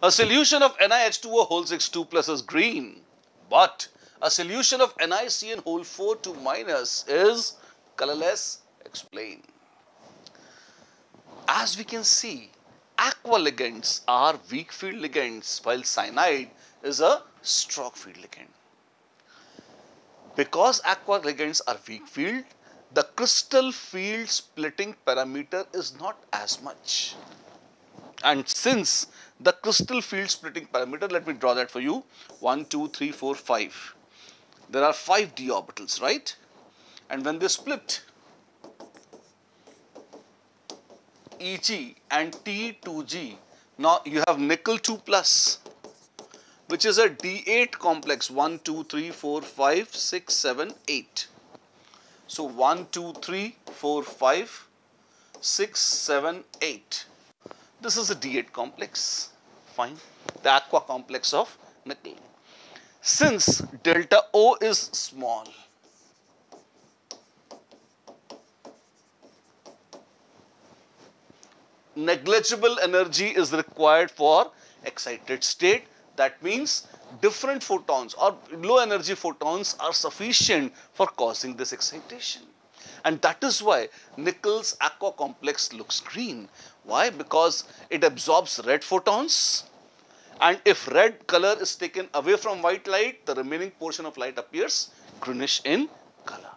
A solution of NiH2O whole 6 2 plus is green, but a solution of NiCN whole 4 2 minus is colorless. Explain. As we can see, aqua ligands are weak field ligands while cyanide is a strong field ligand. Because aqua ligands are weak field, the crystal field splitting parameter is not as much. And since the crystal field splitting parameter, let me draw that for you, 1, 2, 3, 4, 5. There are 5 d orbitals, right? And when they split, Eg and T2G, now you have nickel 2 plus, which is a D8 complex, 1, 2, 3, 4, 5, 6, 7, 8. So 1, 2, 3, 4, 5, 6, 7, 8. This is a D8 complex, fine, the aqua complex of nickel. Since delta O is small, negligible energy is required for excited state. That means different photons or low energy photons are sufficient for causing this excitation. And that is why nickel's aqua complex looks green. Why? Because it absorbs red photons and if red color is taken away from white light, the remaining portion of light appears greenish in color.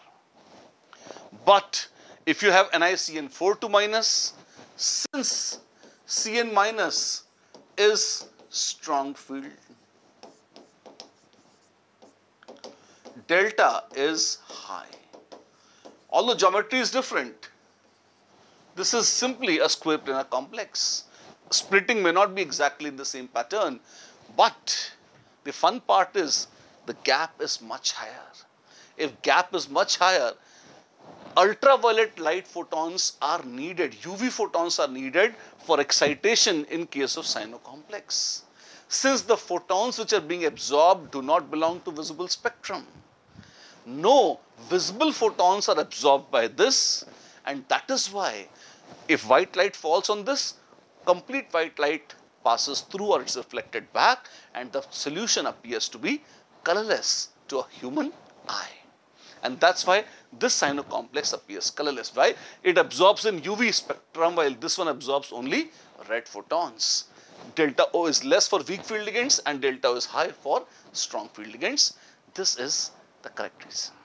But if you have NiCN4 2 minus, since Cn minus is strong field, delta is high. Although geometry is different, this is simply a square planar complex. Splitting may not be exactly the same pattern, but the fun part is the gap is much higher. If gap is much higher, ultraviolet light photons are needed, UV photons are needed for excitation in case of cyanocomplex. Since the photons which are being absorbed do not belong to visible spectrum, no visible photons are absorbed by this and that is why if white light falls on this, complete white light passes through or it's reflected back and the solution appears to be colorless to a human eye. And that's why this cyanocomplex appears colorless. Why? It absorbs in UV spectrum while this one absorbs only red photons. Delta O is less for weak field ligands and delta O is high for strong field ligands. This is the correct reason.